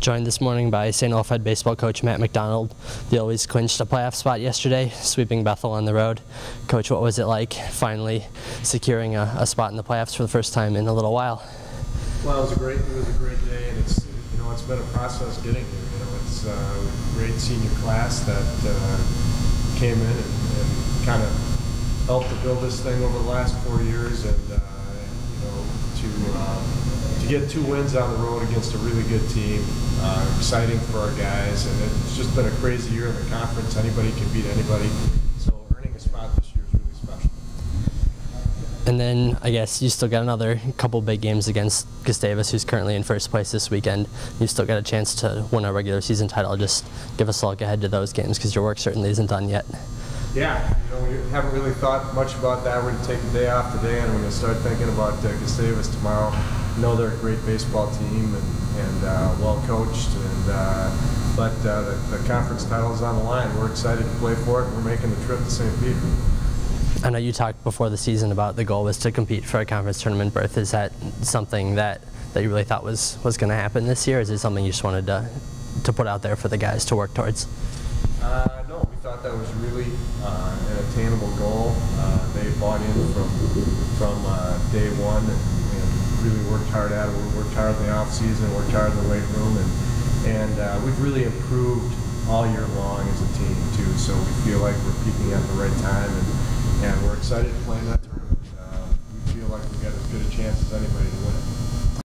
joined this morning by St. Olaf baseball coach Matt McDonald. The Oles clinched a playoff spot yesterday, sweeping Bethel on the road. Coach, what was it like finally securing a, a spot in the playoffs for the first time in a little while? Well, it was a great it was a great day, and it's you know it's been a process getting here. You know, it's uh, a great senior class that uh, came in and, and kind of helped to build this thing over the last four years, and uh, you know to uh, to get two wins on the road against a really good team, uh, exciting for our guys, and it's just been a crazy year in the conference. Anybody can beat anybody, so earning a spot this year is really special. And then I guess you still got another couple big games against Gustavus, who's currently in first place this weekend. You still got a chance to win a regular season title. Just give us a look ahead to those games because your work certainly isn't done yet. Yeah, you know, we haven't really thought much about that. We're going to take the day off today, and we're going to start thinking about uh, Gustavus tomorrow. Know they're a great baseball team and, and uh, well coached, and uh, but uh, the, the conference title is on the line. We're excited to play for it, we're making the trip to St. Peter. I know you talked before the season about the goal was to compete for a conference tournament berth. Is that something that, that you really thought was, was going to happen this year? Or is it something you just wanted to, to put out there for the guys to work towards? Uh, no, we thought that was really uh, an attainable goal. Uh, they bought in from from uh, day one and, and, really worked hard at it. We worked hard in the off season, worked hard in the weight room, and and uh, we've really improved all year long as a team too. So we feel like we're peaking at the right time and and we're excited to play that